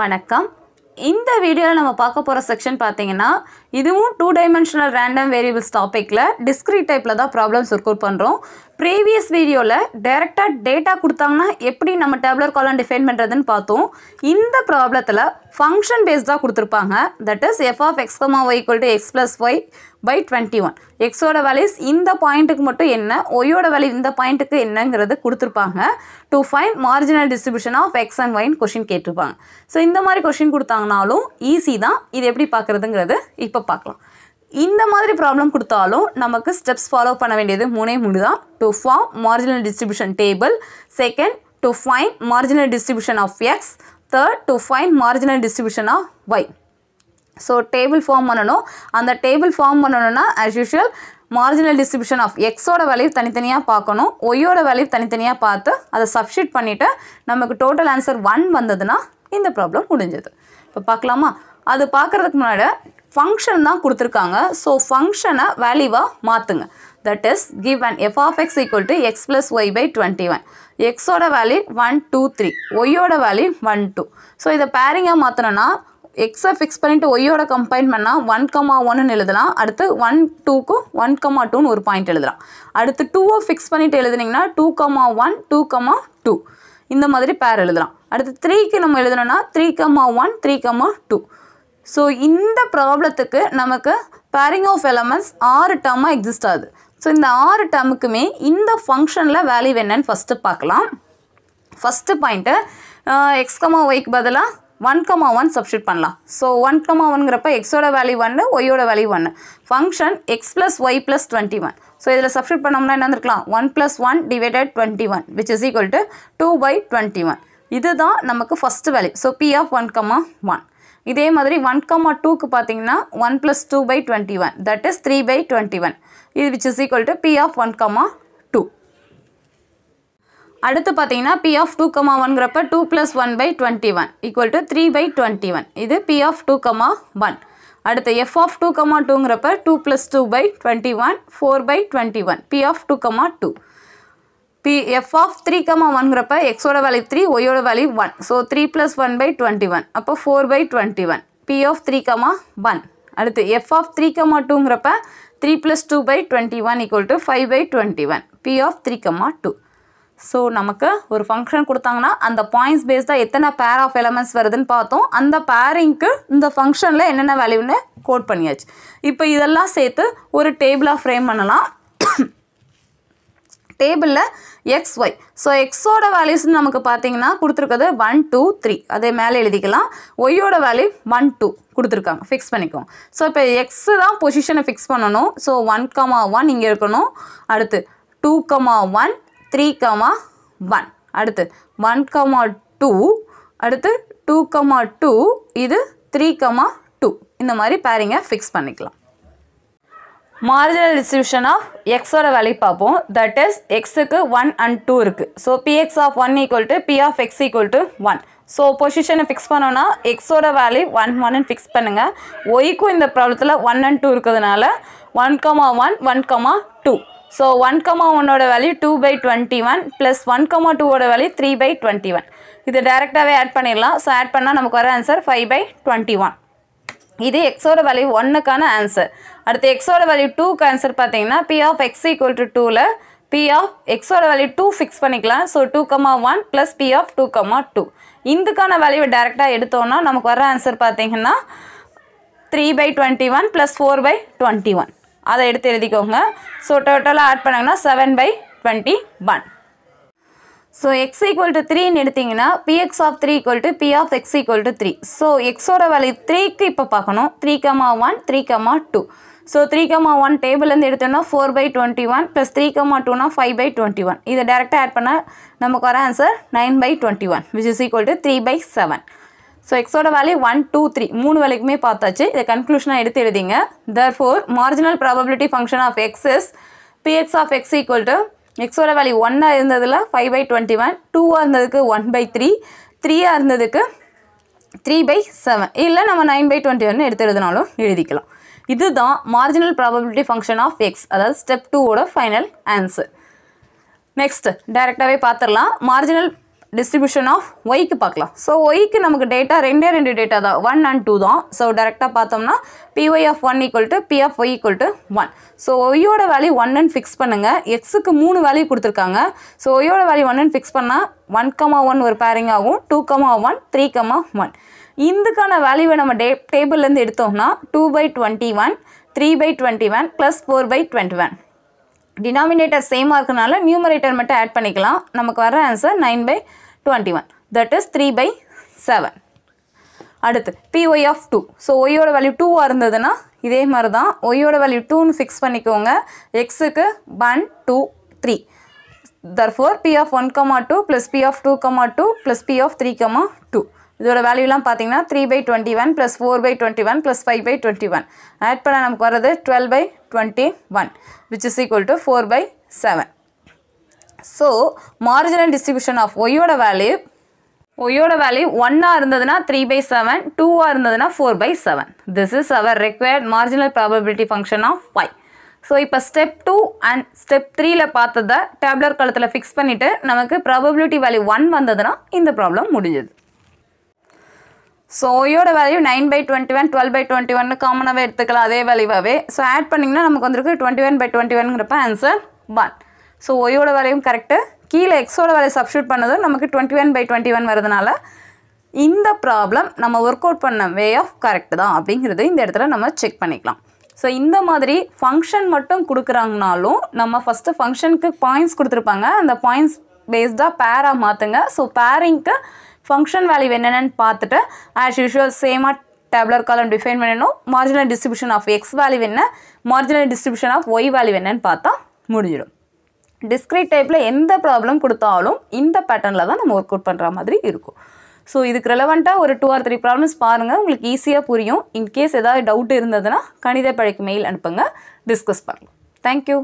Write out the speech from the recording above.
வணக்கம். இந்த வீடியோவில் நம்ம பார்க்க போகிற செக்ஷன் பார்த்தீங்கன்னா இதுவும் டூ டைமென்ஷனல் ரேண்டம் வேரியபிள்ஸ் டாப்பிக்கில் டிஸ்க்ரீட் டைப்பில் தான் ப்ராப்ளம்ஸ் ஒர்க் பண்ணுறோம் ப்ரீவியஸ் வீடியோவில் டைரெக்டாக டேட்டா கொடுத்தாங்கன்னா எப்படி நம்ம டேப்லர் காலம் டிஃபைன் பண்ணுறதுன்னு பார்த்தோம். இந்த ப்ராப்ளத்தில் ஃபங்க்ஷன் பேஸ்டாக கொடுத்துருப்பாங்க. That is f of x comma y equal to x plus y by twenty one எக்ஸோட வேல்யூஸ் இந்த பாயிண்ட்டுக்கு மட்டும் என்ன? ஒய்யோட வேல்யூ இந்த பாயிண்ட்டுக்கு என்னங்கிறது கொடுத்துருப்பாங்க. To find marginal distribution of x and y in question கேட்டிருப்பாங்க. ஸோ இந்த மாதிரி கொஷின் கொடுத்தாங்கனாலும் ஈஸி தான். இது எப்படி பார்க்குறதுங்கிறது இப்போ பார்க்கலாம். இந்த மாதிரி ப்ராப்ளம் கொடுத்தாலும் நமக்கு ஸ்டெப்ஸ் ஃபாலோ பண்ண வேண்டியது மூணே மூணு தான். To form marginal distribution table second to find marginal distribution of x third to find marginal distribution of y so table form பண்ணணும். அந்த டேபிள் ஃபார்ம் பண்ணணும்னா as usual marginal distribution of எக்ஸோட value தனித்தனியாக பார்க்கணும். ஒய்யோட வேல்யூ தனித்தனியாக பார்த்து அதை சப்ஷீட் பண்ணிவிட்டு நமக்கு டோட்டல் ஆன்சர் ஒன் வந்ததுன்னா இந்த ப்ராப்ளம் முடிஞ்சது. இப்போ பார்க்கலாமா? அது பார்க்குறதுக்கு முன்னாடி ஃபங்க்ஷன் தான் கொடுத்துருக்காங்க. ஸோ ஃபங்க்ஷனை வேல்யூவாக மாற்றுங்க that is given f of x equal to x plus y by twenty one எக்ஸோட வேல்யூ ஒன் டூ த்ரீ ஒய்யோட வேல்யூ ஒன் டூ ஸோ இதை பேரிங்காக மாற்றணும்னா எக்ஸை ஃபிக்ஸ் பண்ணிவிட்டு ஒய்யோட கம்பைன் பண்ணால் ஒன் கமா ஒன்னு எழுதலாம். அடுத்து ஒன் டூக்கு ஒன் கமா டூன்னு ஒரு பாயிண்ட் எழுதலாம். அடுத்து டூவை ஃபிக்ஸ் பண்ணிவிட்டு எழுதுனீங்கன்னா two comma one two comma two இந்த மாதிரி பேர் எழுதலாம். அடுத்து த்ரீக்கு நம்ம எழுதணும்னா three comma one three comma two so இந்த ப்ராப்ளத்துக்கு நமக்கு பேரிங் ஆஃப் எலமெண்ட்ஸ் ஆறு டேர்மாக எக்ஸிஸ்ட் ஆகுது. ஸோ இந்த ஆறு டேர்முக்குமே இந்த ஃபங்க்ஷனில் வேல்யூ என்னன்னு ஃபஸ்ட்டு பார்க்கலாம். ஃபஸ்ட்டு பாயிண்ட்டு எக்ஸ் கமா ஒய்க்கு பதிலாக ஒன் கமா ஒன் சப்ஸ்டியூட் பண்ணலாம். ஸோ ஒன் கமா ஒன்ங்கிறப்ப எக்ஸோட வேல்யூ ஒன்று ஒய்யோட வேல்யூ ஒன்று function x plus y plus twenty one so இதில் சப்ஸ்டியூட் பண்ணோம்னா என்ன இருக்கலாம் one plus one divided twenty one which is equal to two by twenty one இதுதான் நமக்கு first value so p of one comma one இதே மாதிரி one comma டூக்கு பார்த்தீங்கன்னா one plus two by twenty one that is three by twenty one இது which is equal to p of one comma அடுத்து பார்த்தீங்கன்னா B of two comma ஒன்கிறப்ப two plus one by twenty one equal to three by twenty one இது p of two comma one அடுத்து F of two comma டூங்கிறப்ப two plus two by twenty one four by twenty one p of two comma two p f of three comma ஒன்கிறப்ப எக்ஸோட value three ஒய்யோட value one so three plus one by twenty one அப்போ four by twenty one p of three comma one அடுத்து F of three comma டூங்கிறப்ப three plus two by twenty one equal to five by twenty one p of three comma two so நமக்கு ஒரு function கொடுத்தாங்கன்னா அந்த points பேஸ்டாக எத்தனை pair of elements வருதுன்னு பார்த்தோம். அந்த பேரிங்க்கு இந்த ஃபங்க்ஷனில் என்னென்ன வேல்யூன்னு கோட் பண்ணியாச்சு. இப்போ இதெல்லாம் சேர்த்து ஒரு டேபிளாக ஃப்ரேம் பண்ணலாம். டேபிளில் எக்ஸ் ஒய் ஸோ எக்ஸோட வேல்யூஸ்னு நமக்கு பார்த்தீங்கன்னா கொடுத்துருக்கிறது ஒன் டூ த்ரீ அதே மேலே எழுதிக்கலாம். ஒய்யோட வேல்யூ ஒன் டூ கொடுத்துருக்காங்க. ஃபிக்ஸ் பண்ணிக்கோங்க ஸோ இப்போ எக்ஸு தான் பொசிஷனை ஃபிக்ஸ் பண்ணணும். ஸோ ஒன் கமா ஒன் இங்கே இருக்கணும். அடுத்து two comma one three comma one அடுத்து ஒன் கமா டூ அடுத்து டூ கமா டூ இது த்ரீ கமா டூ இந்த மாதிரி பேரிங்கை ஃபிக்ஸ் பண்ணிக்கலாம். மார்ஜினல் டிஸ்ட்ரிபியூஷன் ஆஃப் எக்ஸோட வேல்யூ பார்ப்போம். தட் இஸ் எக்ஸுக்கு ஒன் அண்ட் டூ இருக்குது so p x of one equal to p of x equal to one so பொசிஷனை ஃபிக்ஸ் பண்ணோன்னா எக்ஸோட வேல்யூ ஒன் ஒன்னு ஃபிக்ஸ் பண்ணுங்கள் ஒய்க்கும் இந்த ப்ராப்ளத்தில் ஒன் அண்ட் டூ இருக்கிறதுனால one comma one one comma two so one comma ஒன்னோட value two by twenty one plus one comma டூவோட value three by twenty one இது டேரெக்டாகவே ஆட் பண்ணிடலாம். ஸோ ஆட் பண்ணால் நமக்கு வர answer five by twenty one இது எக்ஸோட வேல்யூ ஒன்னுக்கான ஆன்சர் அடுத்து எக்ஸோட வேல்யூ டூக்கு ஆன்சர் பார்த்தீங்கன்னா P of X equal to டூவில் பி ஆஃப் எக்ஸோட வேல்யூ டூ ஃபிக்ஸ் பண்ணிக்கலாம். So two comma one plus P of two comma two இந்துக்கான வேல்யூவை டேரெக்டாக எடுத்தோன்னா நமக்கு வர ஆன்சர் பார்த்தீங்கன்னா three by twenty one plus four by twenty one அதை எடுத்து எழுதிக்கோங்க ஸோ டோட்டலாக ஆட் பண்ணாங்கன்னா seven by twenty one so X equal to த்ரீன்னு எடுத்திங்கன்னா P X of three equal to P of X equal to three so எக்ஸோட value த்ரீக்கு இப்போ பார்க்கணும். Three comma one three comma two so three comma one டேபிள்லேருந்து எடுத்தோம்னா four by twenty one plus three comma டூனா five by twenty one இதை டேரெக்டாக add பண்ணால் நமக்கு வர answer nine by twenty one which is equal to three by seven so எக்ஸோட value one two three மூணு வேலைக்குமே பார்த்தாச்சு. இதை கன்க்ளூஷனாக எடுத்து எழுதிங்க. Therefore marginal probability function of X's P X of X equal to எக்ஸோட வேல்யூ ஒன்னாக இருந்ததில் ஃபைவ் பை டுவெண்ட்டி ஒன் டூவாக இருந்ததுக்கு ஒன் பை த்ரீ த்ரீயாக இருந்ததுக்கு த்ரீ பை செவன் இல்லை நம்ம நைன் பை டுவெண்ட்டி ஒன் எடுத்து எழுதினாலும் எழுதிக்கலாம். இதுதான் marginal probability function of X அதாவது ஸ்டெப் டூவோட ஃபைனல் ஆன்சர் நெக்ஸ்ட் டைரெக்டாகவே பார்த்துடலாம். மார்ஜினல் டிஸ்ட்ரிபியூஷன் ஆஃப் ஒய்க்கு பார்க்கலாம். ஸோ ஒய்க்கு நமக்கு டேட்டா ரெண்டே ரெண்டு டேட்டா தான். ஒன் அண்ட் டூ தான். ஸோ டேரெக்டாக பார்த்தோம்னா P Y of one equal to P of Y equal to one so ஒய்யோட வேல்யூ ஒன்னு ஃபிக்ஸ் பண்ணுங்கள் எக்ஸுக்கு மூணு வேல்யூ கொடுத்துருக்காங்க. ஸோ ஒய்யோட வேல்யூ ஒன்னு ஃபிக்ஸ் பண்ணால் ஒன் கமா ஒன் ஒரு பேரிங் ஆகும். Two comma one three comma one இதுக்கான வேல்யூவை நம்ம டே டேபிள்லேருந்து எடுத்தோம்னா two by twenty one three by twenty one plus four by twenty one denominator சேமாக இருக்கனால நியூமரேட்டர் மட்டும் ஆட் பண்ணிக்கலாம். நமக்கு வர answer nine by twenty one that is three by seven அடுத்து P Y of two so ஒய்யோட value டூவாக இருந்ததுன்னா இதே மாதிரி தான் ஒய்யோட வேல்யூ டூன்னு ஃபிக்ஸ் பண்ணிக்கோங்க. எக்ஸுக்கு one two three therefore P of one comma two plus P of two comma two plus P of three comma two இதோட வேல்யூலாம் பார்த்தீங்கன்னா three by twenty one plus four by twenty one plus five by twenty one add பண்ண நமக்கு வர்றது twelve by twenty one which is equal to four by seven so marginal distribution of ஒய்யோட value ஒய்யோட value ஒன்னாக இருந்ததுன்னா three by seven டூவாக இருந்ததுன்னா four by seven this is our required marginal probability function of five so இப்போ step two and step த்ரீயில் பார்த்ததை டேப்லர் காலத்தில் ஃபிக்ஸ் பண்ணிவிட்டு நமக்கு ப்ராபபிலிட்டி வேல்யூ ஒன் வந்ததுன்னா இந்த ப்ராப்ளம் முடிஞ்சது. ஸோ ஒய்யோட value nine by twenty one twelve by twenty ஒன்னு காமனாகவே எடுத்துக்கலாம் அதே வேல்யூவாகவே ஸோ ஆட் பண்ணிங்கன்னா நமக்கு வந்திருக்கு டுவெண்ட்டி ஒன் பை டுவெண்ட்டி ஒன்ங்கிறப்ப ஆன்சர் ஒன் ஸோ ஒயோட வேலையும் கரெக்டு கீழே எக்ஸோட வேலையை சப்ஸ்டியூட் பண்ணதும் நமக்கு twenty one by twenty one வரதுனால இந்த ப்ராப்ளம் நம்ம ஒர்க் அவுட் பண்ண வே ஆஃப் கரெக்ட் தான் அப்படிங்கிறது இந்த இடத்துல நம்ம செக் பண்ணிக்கலாம். ஸோ இந்த மாதிரி ஃபங்க்ஷன் மட்டும் கொடுக்குறாங்கனாலும் நம்ம ஃபஸ்ட்டு ஃபங்க்ஷனுக்கு பாயிண்ட்ஸ் கொடுத்துருப்பாங்க. அந்த பாயிண்ட்ஸ் பேஸ்டாக பேராக மாற்றுங்க ஸோ பேரிங்க்கு ஃபங்க்ஷன் வேல்யூ என்னென்னு பார்த்துட்டு ஆஸ் யூஷுவல் சேமாக டேப்லர் காலம் டிஃபைன் பண்ணணும். Marginal distribution of X value என்ன? Marginal distribution of Y value என்னன்னு பார்த்தா முடிஞ்சிடும். டிஸ்கிரீட் டைப்பில் எந்த ப்ராப்ளம் கொடுத்தாலும் இந்த பேட்டர்னில் தான் நம்ம ஒர்க் அவுட் பண்ணுற மாதிரி இருக்கும். ஸோ இதுக்கு ரெலவெண்ட்டாக ஒரு டூ ஆர் த்ரீ ப்ராப்ளம்ஸ் பாருங்கள் உங்களுக்கு ஈஸியாக புரியும். இன்கேஸ் ஏதாவது டவுட் இருந்ததுன்னா கணித பழைக்கு மெயில் அனுப்புங்க. டிஸ்கஸ் பண்ணலாம். Thank you